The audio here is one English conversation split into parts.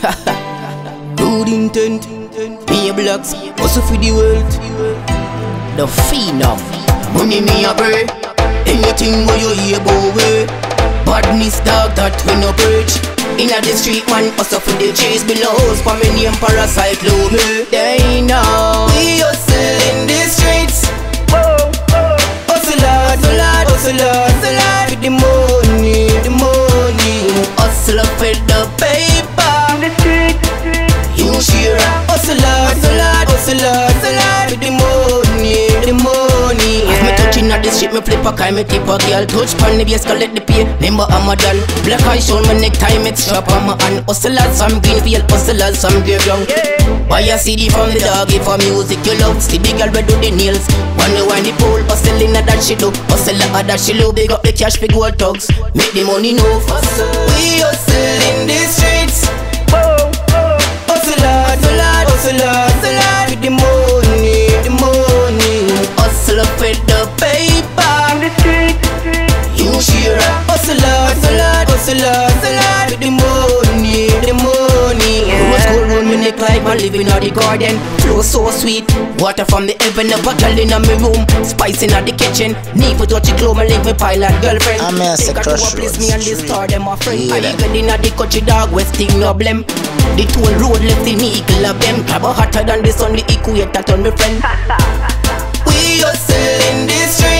Good intent, me a Blacks, hustle for the world. The phenom, money me a pray. Anything where you hear about way. Badness dog that we no preach. Inna the street man hustle for the chase below for me name parasite low me. They know we hustle hustle hard, hustle hard, hustle hard, hustle hard with the money, the money. Yeah. Me touching at the street, me flip a kind, me tip a girl. Touch pan the bass, collect the pay. Remember I'm a doll. Black eye show me necktie, me strap on my hand. Hustle hard, some green field, hustle hard, some grey ground. Buy a CD from the dog, if for music you love. See the girl we do the nails. When you wind the pole, hustle in a that she do. Hustle a that she love. Big up the cash, big gold thugs. Make the money no fuss. We hustle in the streets. Hustle hard, with the money, the money. Rose gold round me neck like my living in the garden. Flow so sweet, water from the heaven. Never girl in my room, spice in the kitchen. Need to touch it, glow my link with pilot girlfriend. I'm a Take her to a crossroads place me and the star them a friend. Yeah, I even inna the country dog west thing no blem. The toll road left the eagle of them. Crab a hotter than the sun, the equator turn me friend. we hustle in the streets.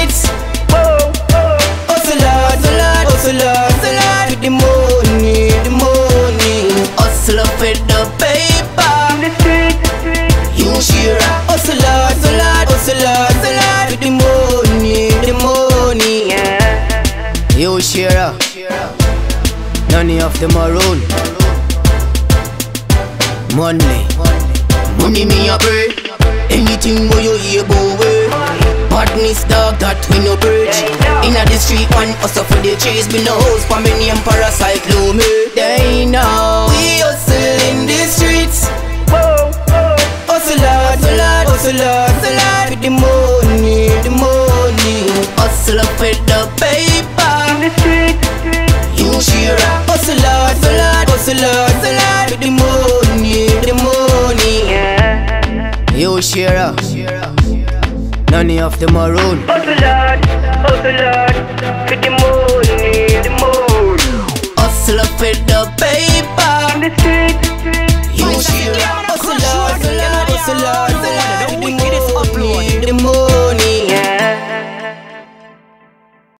You share a none of them are. Money, money me a pray. Anything where you hear way. Badness dog that we no bridge. Inna the street one hustle for the chase. Be no house for me name parasite low me. They know hustle hard, hustle hard with the money, the money. You share a none of them are own. Hustle hard, hustle hard, with the money, the money. Hustle for the paper. In the street,